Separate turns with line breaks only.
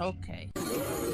Okay.